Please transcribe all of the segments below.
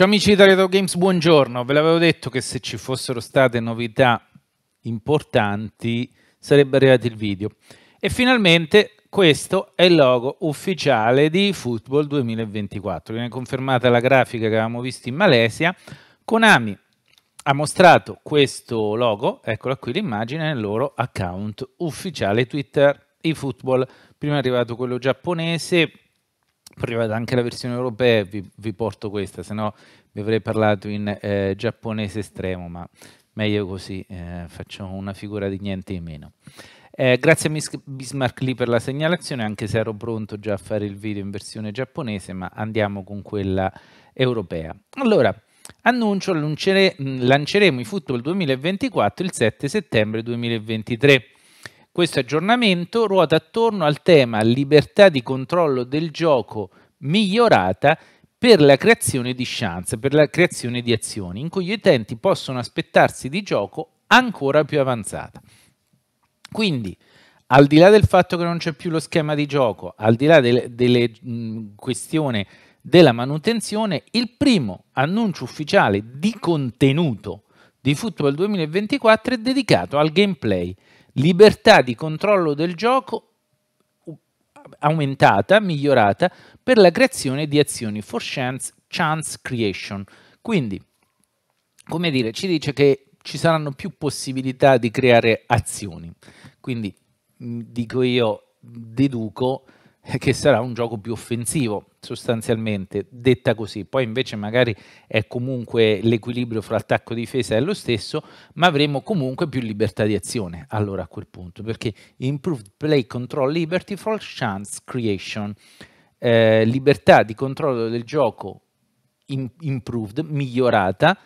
Ciao amici di Toledo Games, buongiorno. Ve l'avevo detto che se ci fossero state novità importanti sarebbe arrivato il video. E finalmente questo è il logo ufficiale di Football 2024. Viene confermata la grafica che avevamo visto in Malesia. Konami ha mostrato questo logo, eccola qui l'immagine, nel loro account ufficiale Twitter eFootball. Prima è arrivato quello giapponese, arrivata anche la versione europea, vi, vi porto questa, se no vi avrei parlato in eh, giapponese estremo, ma meglio così, eh, facciamo una figura di niente in meno. Eh, grazie a Bismarck lì per la segnalazione, anche se ero pronto già a fare il video in versione giapponese, ma andiamo con quella europea. Allora, annuncio, lanceremo i Football 2024 il 7 settembre 2023. Questo aggiornamento ruota attorno al tema libertà di controllo del gioco migliorata per la creazione di chance, per la creazione di azioni, in cui gli utenti possono aspettarsi di gioco ancora più avanzata. Quindi, al di là del fatto che non c'è più lo schema di gioco, al di là delle, delle questioni della manutenzione, il primo annuncio ufficiale di contenuto di Football 2024 è dedicato al gameplay libertà di controllo del gioco aumentata, migliorata per la creazione di azioni for chance, chance creation. Quindi, come dire, ci dice che ci saranno più possibilità di creare azioni. Quindi, dico io, deduco che sarà un gioco più offensivo sostanzialmente, detta così. Poi invece magari è comunque l'equilibrio fra attacco e difesa è lo stesso, ma avremo comunque più libertà di azione allora a quel punto, perché improved play control liberty for chance creation, eh, libertà di controllo del gioco improved, migliorata,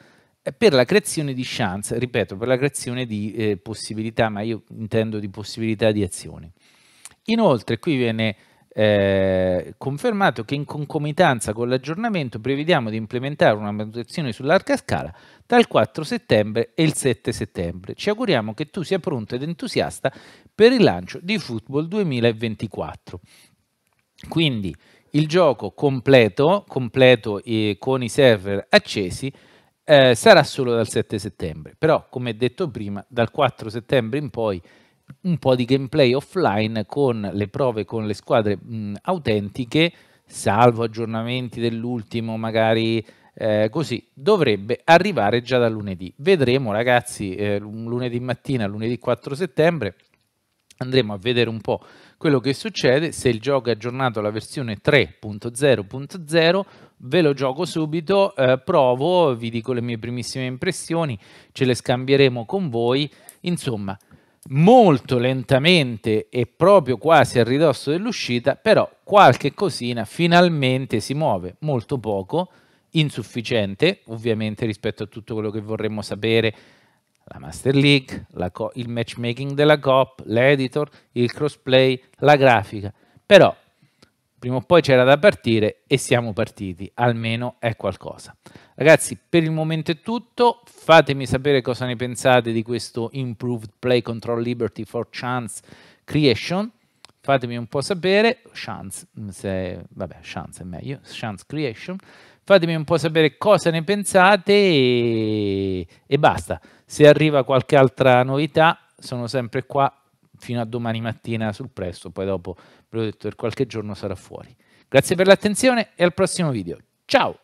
eh, per la creazione di chance, ripeto, per la creazione di eh, possibilità, ma io intendo di possibilità di azioni. Inoltre qui viene eh, confermato che in concomitanza con l'aggiornamento prevediamo di implementare una manutenzione su larga scala tra il 4 settembre e il 7 settembre. Ci auguriamo che tu sia pronto ed entusiasta per il lancio di Football 2024. Quindi il gioco completo, completo e con i server accesi, eh, sarà solo dal 7 settembre. Però, come detto prima, dal 4 settembre in poi un po' di gameplay offline con le prove con le squadre mh, autentiche, salvo aggiornamenti dell'ultimo, magari eh, così, dovrebbe arrivare già da lunedì. Vedremo ragazzi, eh, lunedì mattina, lunedì 4 settembre, andremo a vedere un po' quello che succede, se il gioco è aggiornato alla versione 3.0.0, ve lo gioco subito, eh, provo, vi dico le mie primissime impressioni, ce le scambieremo con voi, insomma molto lentamente e proprio quasi a ridosso dell'uscita, però qualche cosina finalmente si muove, molto poco, insufficiente ovviamente rispetto a tutto quello che vorremmo sapere, la Master League, la il matchmaking della COP, l'editor, il crossplay, la grafica, però prima o poi c'era da partire e siamo partiti, almeno è qualcosa. Ragazzi, per il momento è tutto, fatemi sapere cosa ne pensate di questo Improved Play Control Liberty for Chance Creation, fatemi un po' sapere, chance, se, vabbè, chance è meglio, chance creation, fatemi un po' sapere cosa ne pensate e, e basta. Se arriva qualche altra novità, sono sempre qua fino a domani mattina sul presto, poi dopo, ve l'ho detto, per qualche giorno sarà fuori. Grazie per l'attenzione e al prossimo video. Ciao!